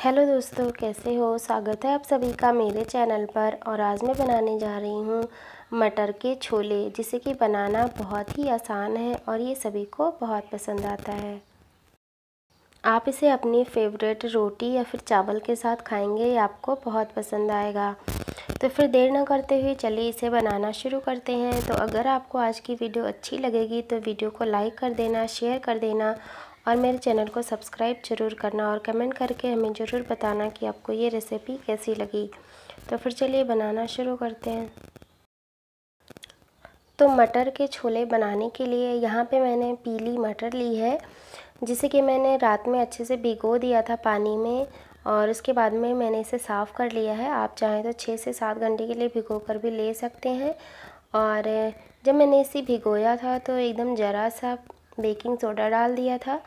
Hello दोस्तों, कैसे हो? स्वागत है आप सभी का मेरे चैनल पर। और आज मैं बनाने जा रही हूँ मटर के छोले, जिसे कि बनाना बहुत ही आसान है और ये सभी को बहुत पसंद आता है। आप इसे अपनी फेवरेट रोटी या फिर चावल के साथ खाएँगे, ये आपको बहुत पसंद आएगा। तो फिर देर ना करते हुए चलिए इसे बनाना शुरू करते हैं। तो अगर आपको आज की वीडियो अच्छी लगेगी तो वीडियो को लाइक कर देना शेयर कर देना और मेरे चैनल को सब्सक्राइब ज़रूर करना और कमेंट करके हमें ज़रूर बताना कि आपको ये रेसिपी कैसी लगी। तो फिर चलिए बनाना शुरू करते हैं। तो मटर के छोले बनाने के लिए यहाँ पे मैंने पीली मटर ली है, जिसे कि मैंने रात में अच्छे से भिगो दिया था पानी में और उसके बाद में मैंने इसे साफ़ कर लिया है। आप चाहें तो छः से सात घंटे के लिए भिगो कर भी ले सकते हैं और जब मैंने इसे भिगोया था तो एकदम ज़रा सा बेकिंग सोडा डाल दिया था।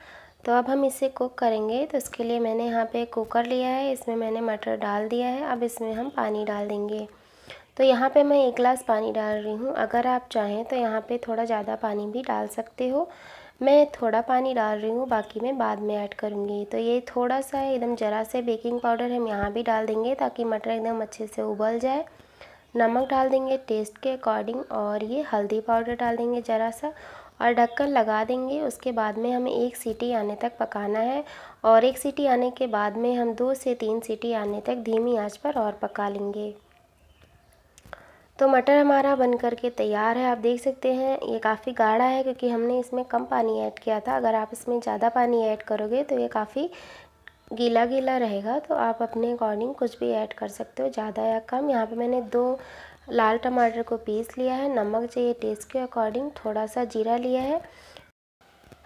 तो अब हम इसे कुक करेंगे। तो इसके लिए मैंने यहाँ पे कुकर लिया है। इसमें मैंने मटर डाल दिया है। अब इसमें हम पानी डाल देंगे। तो यहाँ पे मैं एक गिलास पानी डाल रही हूँ। अगर आप चाहें तो यहाँ पे थोड़ा ज़्यादा पानी भी डाल सकते हो। मैं थोड़ा पानी डाल रही हूँ। बाकी मैं बाद में ऐड करूँगी। तो ये थोड़ा सा एकदम ज़रा से बेकिंग पाउडर हम यहाँ भी डाल देंगे ताकि मटर एकदम अच्छे से उबल जाए। नमक डाल देंगे टेस्ट के अकॉर्डिंग और ये हल्दी पाउडर डाल देंगे ज़रा सा। और ढक्कन लगा देंगे। उसके बाद में हमें एक सीटी आने तक पकाना है और एक सीटी आने के बाद में हम दो से तीन सीटी आने तक धीमी आँच पर और पका लेंगे। तो मटर हमारा बन कर के तैयार है। आप देख सकते हैं, ये काफ़ी गाढ़ा है क्योंकि हमने इसमें कम पानी ऐड किया था। अगर आप इसमें ज़्यादा पानी ऐड करोगे तो ये काफ़ी गीला गीला रहेगा। तो आप अपने अकॉर्डिंग कुछ भी ऐड कर सकते हो, ज़्यादा या कम। यहाँ पे मैंने दो लाल टमाटर को पीस लिया है, नमक चाहिए टेस्ट के अकॉर्डिंग थोड़ा सा जीरा लिया है।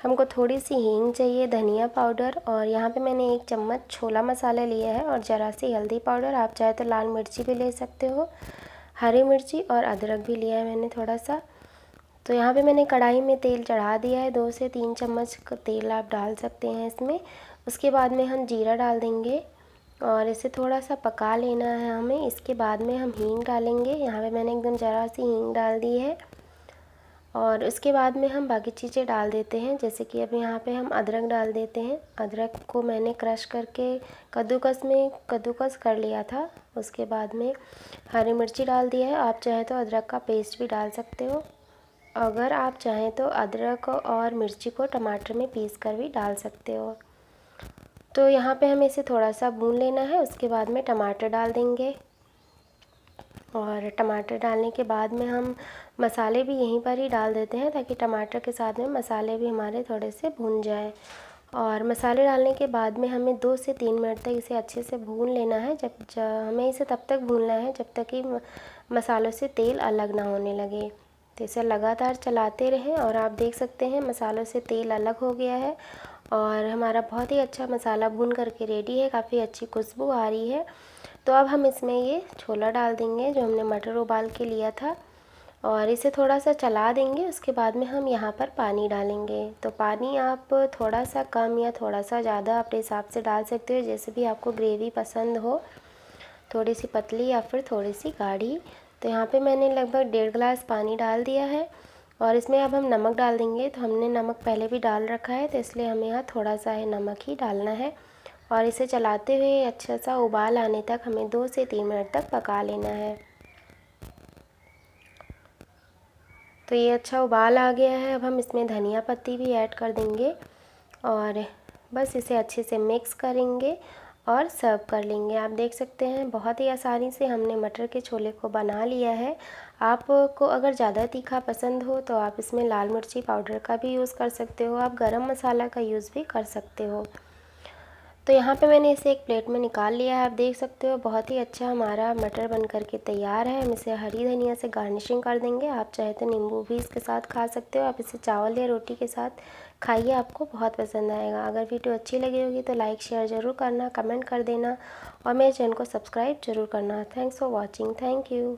हमको थोड़ी सी हींग चाहिए, धनिया पाउडर, और यहाँ पे मैंने एक चम्मच छोला मसाला लिया है, और ज़रा सी हल्दी पाउडर, आप चाहे तो लाल मिर्ची भी ले सकते हो, हरी मिर्ची और अदरक भी लिया है मैंने थोड़ा सा तो यहाँ पे मैंने कढ़ाई में तेल चढ़ा दिया है, दो से तीन चम्मच तेल आप डाल सकते हैं इसमें, उसके बाद में हम जीरा डाल देंगे। और इसे थोड़ा सा पका लेना है हमें। इसके बाद में हम हींग डालेंगे। यहाँ पे मैंने एकदम ज़रा सी हींग डाल दी है। और उसके बाद में हम बाकी चीज़ें डाल देते हैं। जैसे कि अब यहाँ पे हम अदरक डाल देते हैं। अदरक को मैंने क्रश करके कद्दूकस में, कद्दूकस कर लिया था। उसके बाद में हरी मिर्ची डाल दिया है। आप चाहें तो अदरक का पेस्ट भी डाल सकते हो। अगर आप चाहें तो अदरक और मिर्ची को टमाटर में पीस कर भी डाल सकते हो। तो यहाँ पे हमें इसे थोड़ा सा भून लेना है उसके बाद में टमाटर डाल देंगे। और टमाटर डालने के बाद में हम मसाले भी यहीं पर ही डाल देते हैं ताकि टमाटर के साथ में मसाले भी हमारे थोड़े से भून जाए। और मसाले डालने के बाद में हमें दो से तीन मिनट तक इसे अच्छे से भून लेना है जब, हमें इसे तब तक भूनना है जब तक कि मसालों से तेल अलग ना होने लगे। तो इसे लगातार चलाते रहें और आप देख सकते हैं मसालों से तेल अलग हो गया है और हमारा बहुत ही अच्छा मसाला भून करके रेडी है, काफ़ी अच्छी खुशबू आ रही है। तो अब हम इसमें ये छोला डाल देंगे, जो हमने मटर उबाल के लिया था। और इसे थोड़ा सा चला देंगे, उसके बाद में हम यहाँ पर पानी डालेंगे। तो पानी आप थोड़ा सा कम या थोड़ा सा ज़्यादा अपने हिसाब से डाल सकते हो, जैसे भी आपको ग्रेवी पसंद हो। थोड़ी सी पतली या फिर थोड़ी सी गाढ़ी। तो यहाँ पे मैंने लगभग डेढ़ गिलास पानी डाल दिया है। और इसमें अब हम नमक डाल देंगे। तो हमने नमक पहले भी डाल रखा है तो इसलिए हमें यहाँ थोड़ा सा है नमक ही डालना है। और इसे चलाते हुए अच्छा सा उबाल आने तक हमें दो से तीन मिनट तक पका लेना है। तो ये अच्छा उबाल आ गया है। अब हम इसमें धनिया पत्ती भी ऐड कर देंगे और बस इसे अच्छे से मिक्स करेंगे और सर्व कर लेंगे। आप देख सकते हैं, बहुत ही आसानी से हमने मटर के छोले को बना लिया है। आपको अगर ज़्यादा तीखा पसंद हो तो आप इसमें लाल मिर्ची पाउडर का भी यूज़ कर सकते हो। आप गरम मसाला का यूज़ भी कर सकते हो। तो यहाँ पे मैंने इसे एक प्लेट में निकाल लिया है। आप देख सकते हो, बहुत ही अच्छा हमारा मटर बन करके तैयार है। हम इसे हरी धनिया से गार्निशिंग कर देंगे। आप चाहे तो नींबू भी इसके साथ खा सकते हो। आप इसे चावल या रोटी के साथ खाइए, आपको बहुत पसंद आएगा। अगर वीडियो अच्छी लगी होगी तो लाइक, शेयर ज़रूर करना, कमेंट कर देना और मेरे चैनल को सब्सक्राइब ज़रूर करना। Thanks for watching. Thank you.